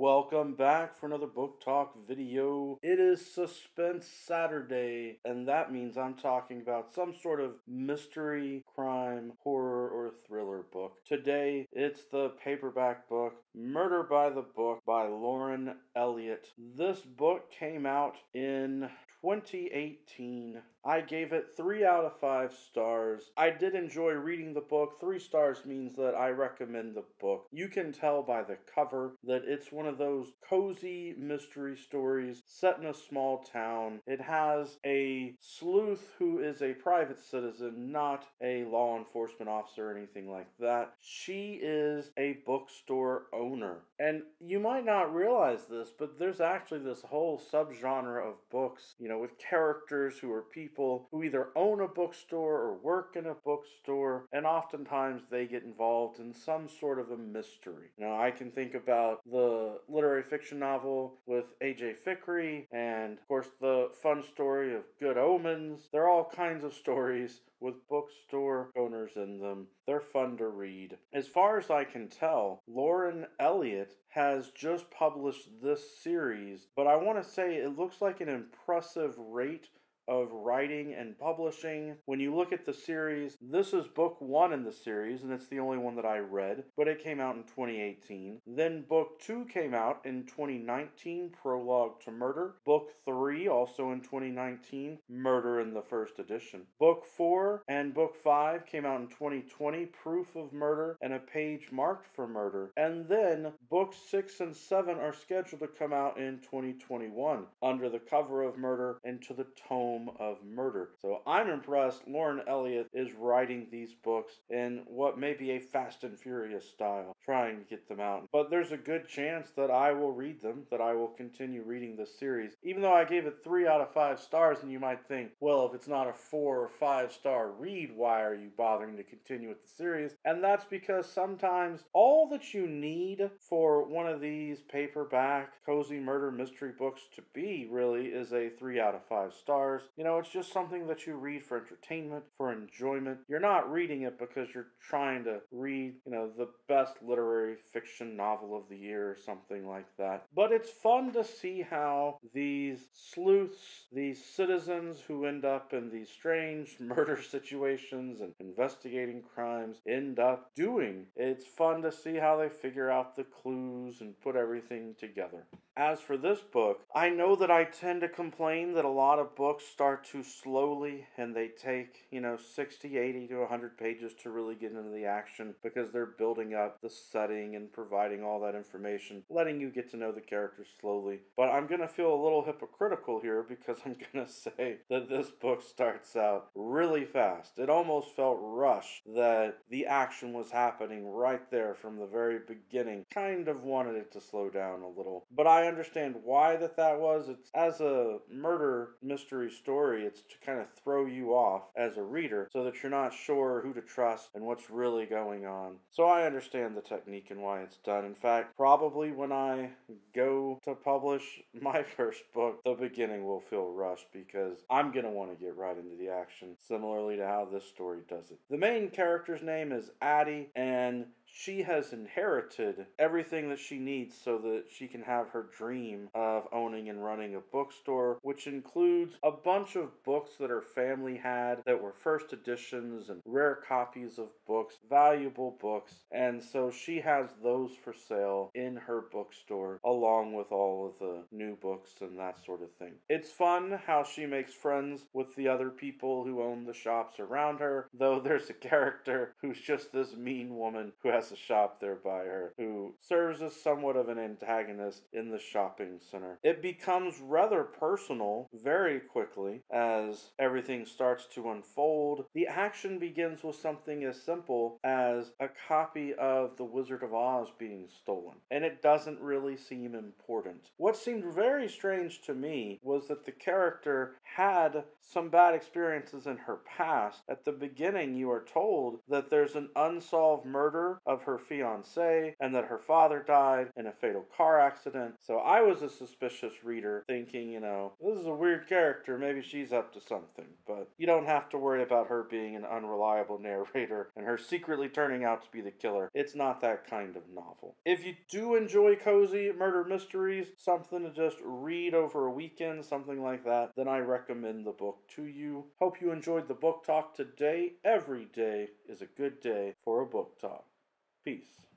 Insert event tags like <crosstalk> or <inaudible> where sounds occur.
Welcome back for another book talk video. It is Suspense Saturday, and that means I'm talking about some sort of mystery, crime, horror. Today, it's the paperback book Murder by the Book by Lauren Elliott. This book came out in 2018. I gave it three out of five stars. I did enjoy reading the book. Three stars means that I recommend the book. You can tell by the cover that it's one of those cozy mystery stories set in a small town. It has a sleuth who is a private citizen, not a law enforcement officer or anything like that. She is a bookstore owner. And you might not realize this, but there's actually this whole subgenre of books, you know, with characters who are people who either own a bookstore or work in a bookstore, and oftentimes they get involved in some sort of a mystery. Now, I can think about the literary fiction novel with A.J. Fikry, and of course, the fun story of Good Omens. There are all kinds of stories with bookstore owners in them. They're fun to read. As far as I can tell, Lauren Elliott has just published this series, but I want to say it looks like an impressive rate writing and publishing. When you look at the series, this is book one in the series, and it's the only one that I read, but it came out in 2018. Then book two came out in 2019, Prologue to Murder. Book three, also in 2019, Murder in the First Edition. Book four and book five came out in 2020, Proof of Murder and a page marked for murder. And then books six and seven are scheduled to come out in 2021 under the cover of Murder and to the tome of murder. So I'm impressed Lauren Elliott is writing these books in what may be a fast and furious style, trying to get them out. But there's a good chance that I will read them, that I will continue reading this series. Even though I gave it three out of five stars, and you might think, well, if it's not a four or five star read, why are you bothering to continue with the series? And that's because sometimes all that you need for one of these paperback cozy murder mystery books to be really is a three out of five stars. You know, it's just something that you read for entertainment, for enjoyment. You're not reading it because you're trying to read, you know, the best literary fiction novel of the year or something like that. But it's fun to see how these sleuths, these citizens who end up in these strange <laughs> murder situations and investigating crimes end up doing. It's fun to see how they figure out the clues and put everything together. As for this book, I know that I tend to complain that a lot of books start too slowly and they take, you know, 60, 80 to 100 pages to really get into the action because they're building up the setting and providing all that information, letting you get to know the characters slowly. But I'm going to feel a little hypocritical here because <laughs> I'm going to say that this book starts out really fast. It almost felt rushed that the action was happening right there from the very beginning. Kind of wanted it to slow down a little. But I understand why that that was. It's as a murder mystery story, it's to kind of throw you off as a reader so that you're not sure who to trust and what's really going on. So I understand the technique and why it's done. In fact, probably when I go to publish <laughs> my first book, the beginning will feel rushed because I'm going to want to get right into the action, similarly to how this story does it. The main character's name is Addie, and she has inherited everything that she needs so that she can have her dream of owning and running a bookstore, which includes a bunch of books that her family had that were first editions and rare copies of books, valuable books. And so she has those for sale in her bookstore along with all of the new books and that sort of thing. It's fun how she makes friends with the other people who own the shops around her, though there's a character who's just this mean woman who has a shop there by her who serves as somewhat of an antagonist in the shopping center. It becomes rather personal very quickly as everything starts to unfold. The action begins with something as simple as a copy of The Wizard of Oz being stolen, and it doesn't really seem important. What seemed very strange to me was that the character had some bad experiences in her past. At the beginning, you are told that there's an unsolved murder of her fiance and that her father died in a fatal car accident. So I was a suspicious reader thinking, you know, this is a weird character, maybe she's up to something. But you don't have to worry about her being an unreliable <laughs> narrator and her secretly turning out to be the killer. It's not that kind of novel. If you do enjoy cozy murder mysteries, something to just read over a weekend, something like that, then I recommend the book to you. Hope you enjoyed the book talk today. Every day is a good day for a book talk. Peace.